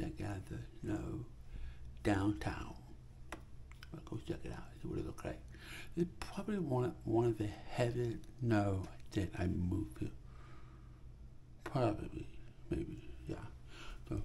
check out the snow downtown. I'll go check it out. See what it looks like. It's probably one one of the heaviest no that I moved to. Probably, maybe, yeah. So,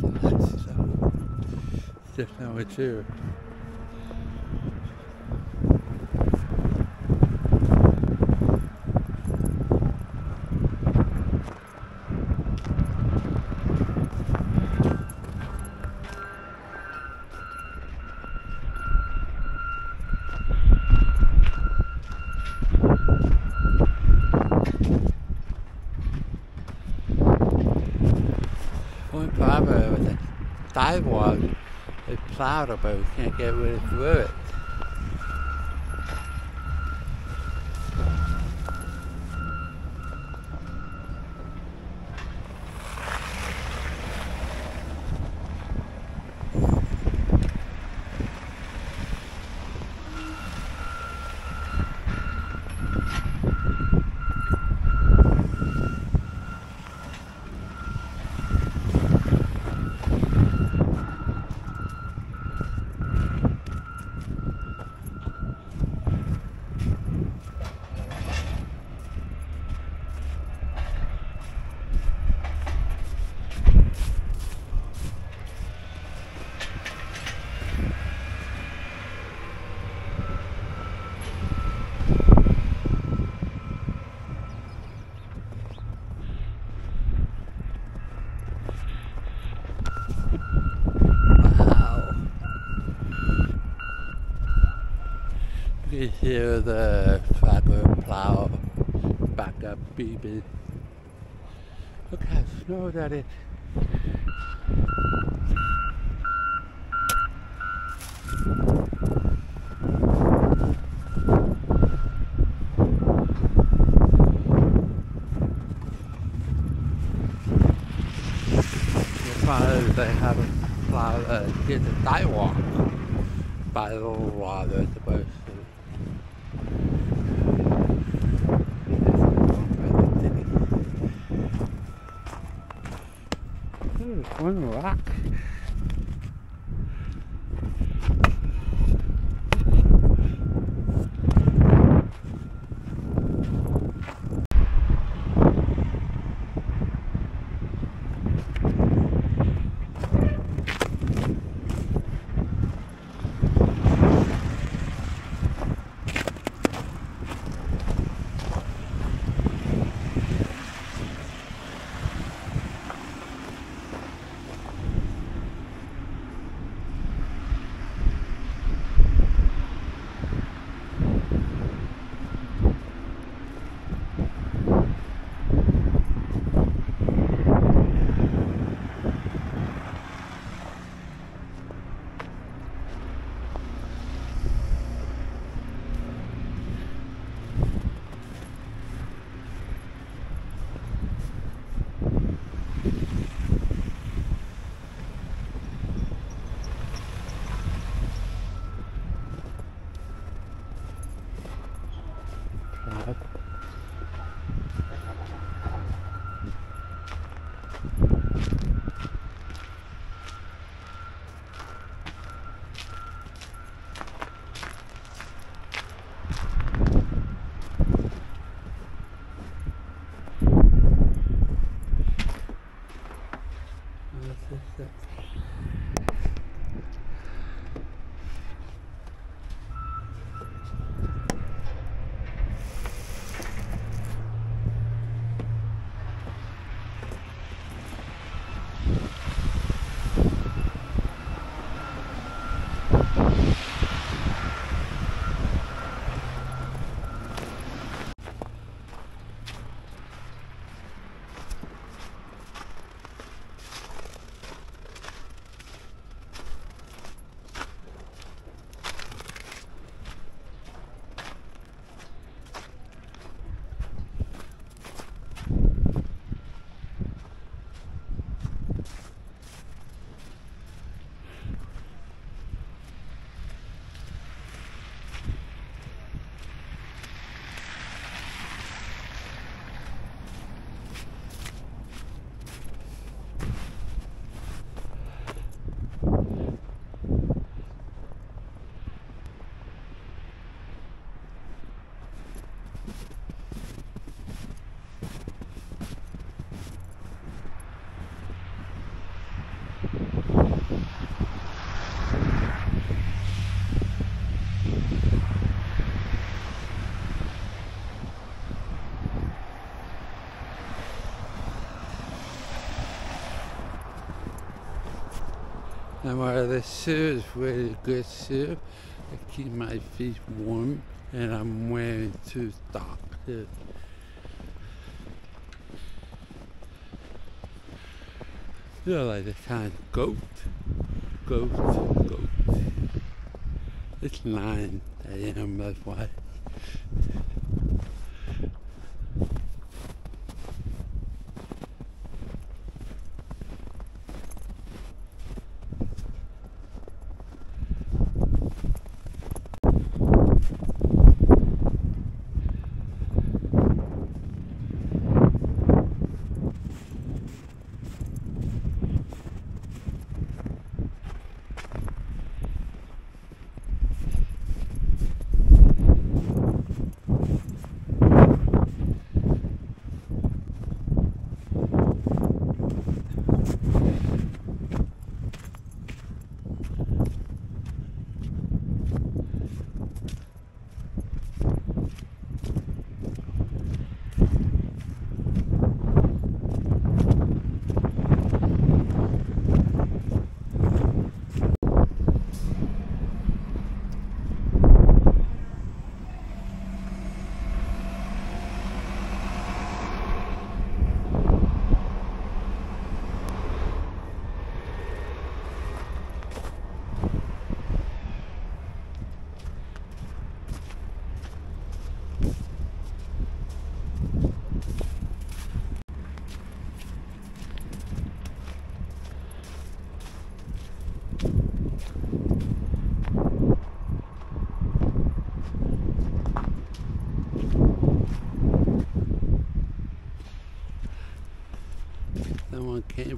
so that's uh, just now it's here. One problem with the sidewalk is plowed we can't get rid of it. Hear the tractor plow back up beeping. Look how snow that is. They haven't plowed, uh, did the sidewalk by a little Plowed. This is it. And while the suit is really good suit, I keep my feet warm and I'm wearing two socks. You're like a kind of goat. Goat, goat. It's nine a.m. That's why.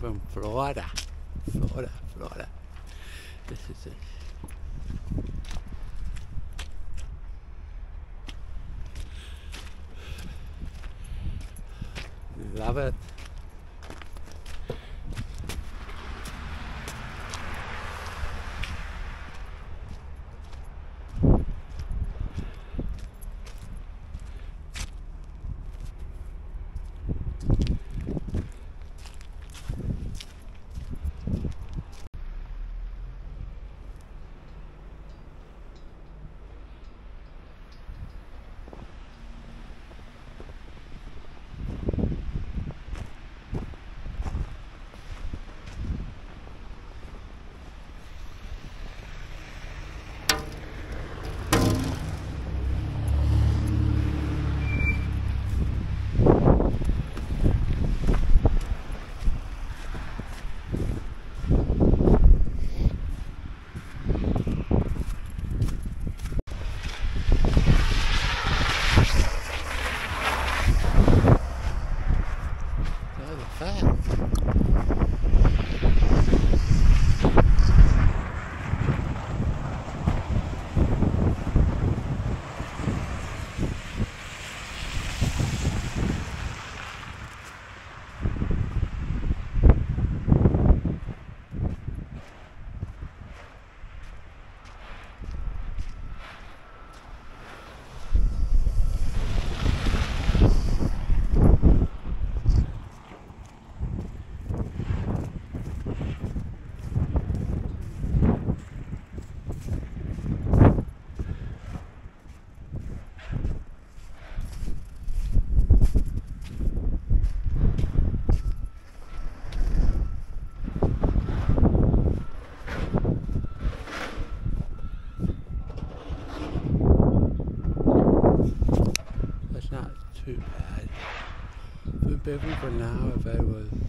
From Florida. Florida, Florida. This is it. Love it. Be for now if I was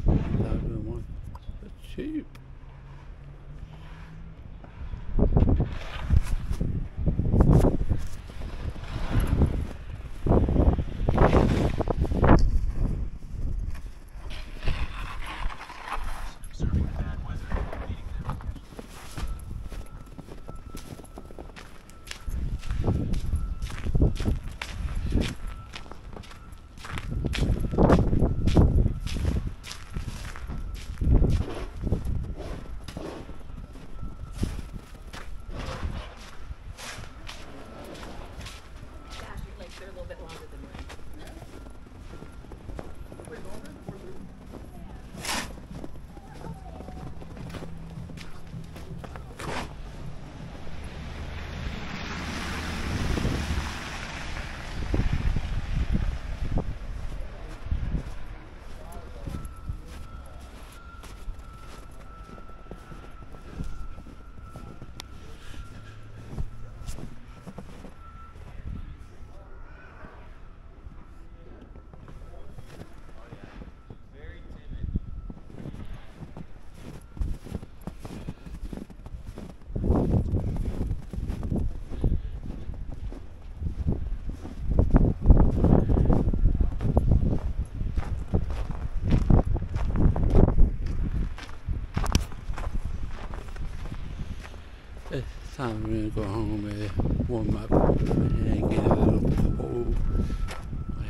I'm gonna go home and warm up and get a little cold.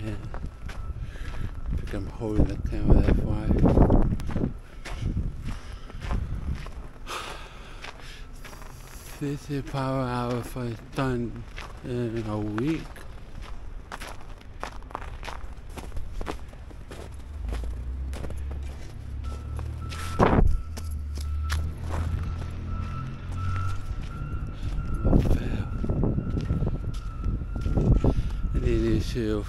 And think I'm holding the camera that far. This is power hour for done in a week. To.